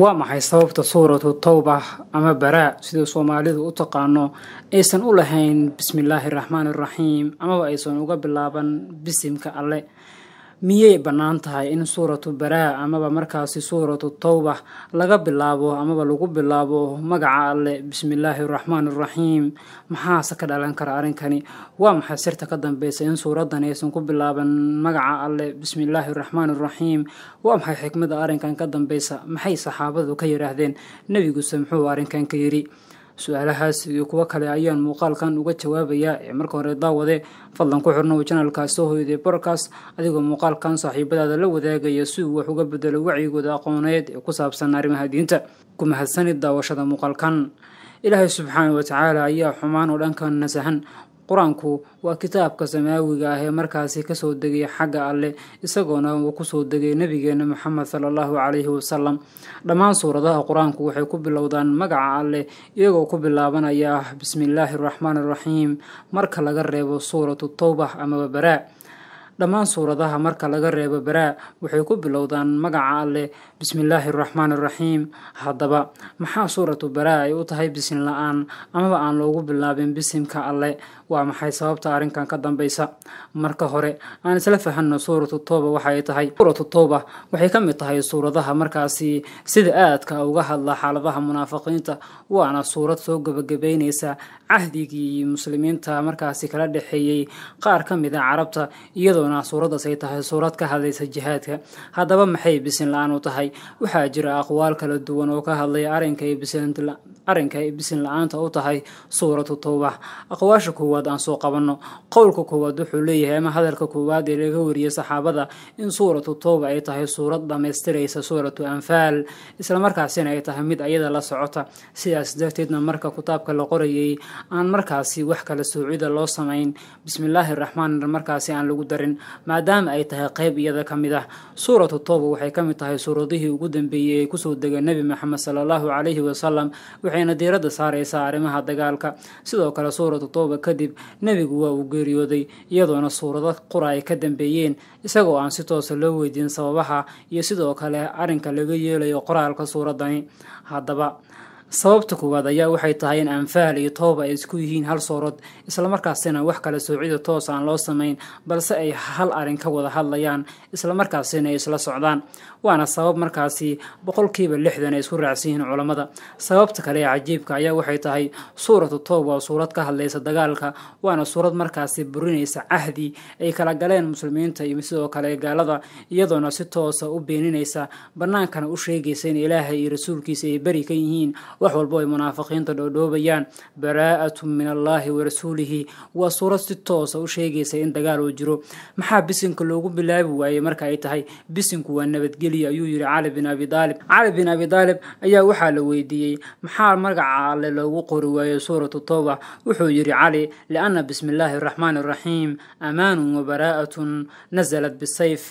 waa maxay sababta suuratu tawba ama baraa sida soomaalidu u taqaano? Aysan u lahayn bismillaahi raxmaani raxiim amaba aysan uga bilaaban bisimka alle miyay bannaan tahay in suuratu baraa amaba markaasi suuratu tawba laga bilaabo amaba lagu bilaabo magaca alle. Bismillaahi raxmaani raxiim maxaase ka dhalan kara arrinkani waa maxay sirta ka dambeysa in suuradan aysan ku bilaaban magaca alle? Bismillaahi raxmaani raxiim waa maxay xikmada arrinkan ka dambeysa maxay saxaabadu ka yidhaahdeen nebiguse muxuu arrinkan ka yidhi su'aalahaas iyo kuwo kale ayaan muuqaalkan uga jawaabayaa. Ee marka hore daawade fadlan ku xirnow janalkaas soo hoyday borkas adigoo muuqaalkan saaxiibadaada la wadaagaya si uu wax uga bedelo wacyigooda aqooneed ee ku saabsan arrimaha diinta. Ku mahadsanid daawashada muuqaalkan. Ilaahay subxaana wa tacaala ayaa xumaan oo dhankan nasahan qur'aanku waa kitaabka samaawiga ah ee markaasi ka soo degay xagga alleh isagoona uu ku soo degay nabigeena moxamed sala allahu calayhi wasalam dhammaan suuradaha qur'aanku waxay ku bilowdaan magaca alleh iyagoo ku bilaabanaya bismillaahi araxmaani araxiim marka laga reebo suuratu tawba amaba baraa dhammaan suuradaha marka laga reebo baraa waxay ku bilowdaan magaca alleh bismillaahi araxmaani araxiim haddaba maxaa suuratu baraa ay u tahay bisin la'aan amaba aan loogu bilaabin bisimka alleh waa maxay sababta arrinkan ka dambeysa marka hore aan isla fahanno suuratu tooba waxay tahay. Suuratu tooba waxay ka mid tahay suuradaha markaasi sida aadka uga hadla xaaladaha munaafiqiinta waana suurad soo gebagabeyneysa cahdigii muslimiinta markaasi kala dhexeeyey qaar ka mid a carabta iyadoona suuraddaas ay tahay suurad ka hadlaysa jihaadka. Haddaba maxay bisin la'aan u tahay waxaa jira aqwaal kala duwan oo ka hadlaya arrinka arrinka ay bisin la'aanta u tahay suuratu towba aqwaasha koowaad aan soo qabanno qowlka koowaad wuxuu leeyahay ama hadalka koowaad ee laga wariyay saxaabada in suuratu towba ay tahay suurad dhammaystiraysa suuratu anfaal islamarkaasina ay tahay mid ayada la socota. Sidaas darteedna marka kitaabka la qorayay aan markaasi wax kala soocida loo samayn. Bismillaahi raxmaan markaasi aan lagu darin maadaama ay tahay qeyb iyada ka mid ah. Suuratu towba waxay ka mid tahay suuradihii ugu dambeeyey ee ku soo dega nebi maxamed sala allahu calayhi wasalam waxayna diiradda saareysaa arrimaha dagaalka. Sidoo kale suuratu towba kadib nebigu waa uu geeriyooday iyadoona suurado qura ay ka dambeeyeen isagoo aan si toosa loo weydiin sababaha iyo sidoo kale arrinka laga yeelayo qoraalka suuradani. Haddaba sababta koowaad ayaa waxay tahay in anfaal iyo tooba ay isku yihiin hal suurad islamarkaasina wax kale soocida toos aan loo samayn balse ay hal arrin ka wada hadlayaan islamarkaasina ay isla socdaan. Waana sabab markaasi boqolkiiba lixdan ay isku raacsan yihiin culammada. Sababta kale ee cajiibka ayaa waxay tahay suuratu tooba waa suurad ka hadlaysa dagaalka waana suurad markaasi burinaysa cahdi ay kala galeen muslimiinta iyo sidoo kale gaalada iyadoona si toosa u beeninaysa bannaankana u sheegaysa in ilaahay iyo rasuulkiisa ay beri ka yihiin wax walbo ay munaafiqiinta dhoodhoobayaan baraa'atu min allaahi wa rasuulihi. Waa suurad si toosa u sheegaysa in dagaal uu jiro. Maxaa bisinka loogu bilaabi waayey marka ay tahay? Bisinku waa nabadgelya ayuu yidhi cali bin abi daalib cali bin abi daalib ayaa waxaa la weydiiyey maxaa magaca alle loogu qori waayey suuratu towba wuxuu yidhi cali lianna bismi illaahi araxmaani araxiim amaanun wa baraa'atun nasalat bisayf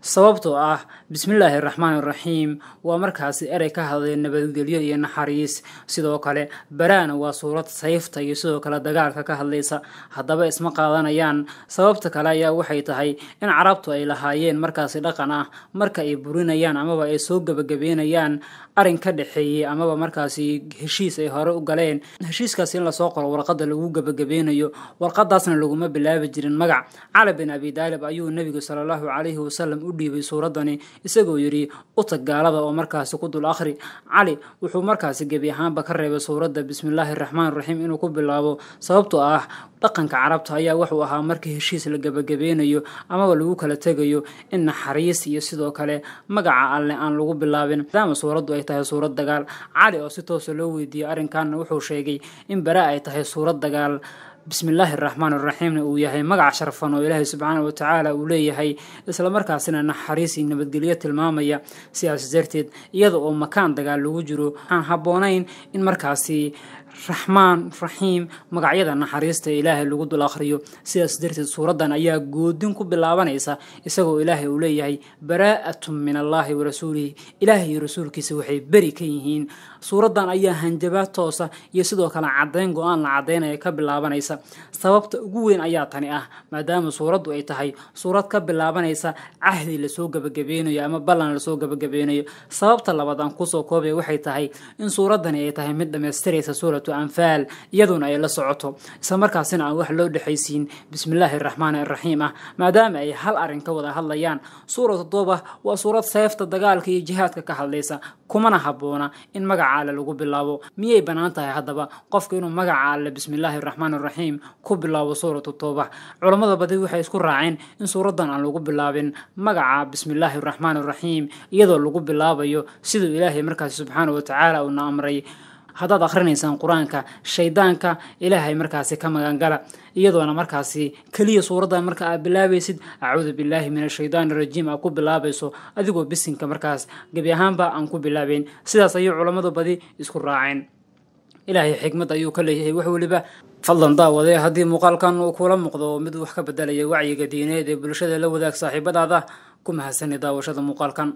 sababtoo ah bismillaahi araxmaan iraxiim waa markaasi erey ka hadlay nabadgelyo iyo naxariis. Sidoo kale baraana waa suurad sayfta iyo sidoo kale dagaalka ka hadlaysa. Haddaba isma qaadanayaan. Sababta kale ayaa waxay tahay in carabtu ay lahaayeen markaasi dhaqan ah marka ay burinayaan amaba ay soo gebagabeynayaan arrin ka dhexeeyey amaba markaasi heshiis ay hore u galeen. Heshiiskaas in la soo qoro warqadda lagu gebagabeynayo warqadaasna laguma bilaabi jirin magac. Cali bin abi daalib ayuu nebigu sala allahu calayhi wasalam u dhiibay suuradani isagoo yidhi utag gaalada oo markaasi ku dul akhri. Cali wuxuu markaasi gebi ahaanba ka reebay suuradda bismillaahi raxmaan raxiim inuu ku bilaabo. Sababtoo ah dhaqanka carabta ayaa wuxuu ahaa markii heshiis la gebagabeynayo amaba lagu kala tegayo in naxariis iyo sidoo kale magaca alle aan lagu bilaabin. Maadaama suuraddu ay tahay suurad dagaal cali oo si toosa loo weydiiyey arrinkanna wuxuu sheegay in bara ay tahay suurad dagaal bismillaahi araxmaan iraxiimna uu yahay magac sharfan oo ilaahay subxaana wa tacaala uu leeyahay islamarkaasina naxariis iyo nabadgelyo tilmaamaya sidaas darteed iyada oo makaan dagaal lagu jiro waxaan habboonayn in markaasi raxmaan raxiim magacyada naxariista ilaahay lagu dul akhriyo. Sidaas darteed suuraddan ayaa goodin ku bilaabanaysa isagoo ilaahay uu leeyahay baraa'atun min allaahi wa rasuulihi. Ilaahay iyo rasuulkiisa waxay beri ka yihiin. Suuraddan ayaa hanjabaad toosa iyo sidoo kale caddayn go'aan la caddaynaya ka bilaabanaysa. Sababta ugu weyn ayaa tani ah maadaama suuraddu ay tahay suurad ka bilaabanaysa cahdi la soo gabagabeynayo ama ballan la soo gabagabeynayo sababta labaad aan ku soo koobaya waxay tahay in suuraddani ay tahay mid dhammaystiraysa suuratu anfaal iyaduna ay la socoto. Isla markaasina aan wax loo dhexaysiin. Bismillaahi araxmaani araxiim ah. Maadaama ay hal arrin ka wada hadlayaan suuratu tooba waa suurad seefta dagaalka iyo jihaadka ka hadlaysa. Kumana habboona in magaca alle lagu bilaabo. Miyay bannaan tahay haddaba? Qofka inuu magaca alle bismillaahi araxmaan araxiim ku bilaabo suuratu tooba culammada badi waxay isku raaceen in suuraddan aan lagu bilaabin magaca bismillaahi araxmaan araxiim iyadoo lagu bilaabayo siduu ilaahay markaasi subxaana wa tacaala uuna amray haddaad akhrinaysaan qur'aanka shaydaanka ilaahay markaasi ka magangala. Iyadoona markaasi keliya suuraddan marka aad bilaabaysid acuudu billaahi min ashaydaani rajiim aad ku bilaabayso adigoo bisinka markaas gebi ahaanba aan ku bilaabeyn sidaas ayay culammadu badi isku raaceen. Ilaahay xikmad ayuu ka leeyahay wax weliba fadlan daawadee haddii muuqaalkan uu kula muuqdo mid wax ka bedelaya wacyiga diineed ee bulshada la wadaag saaxiibadaada ku mahadsani daawashada muuqaalkan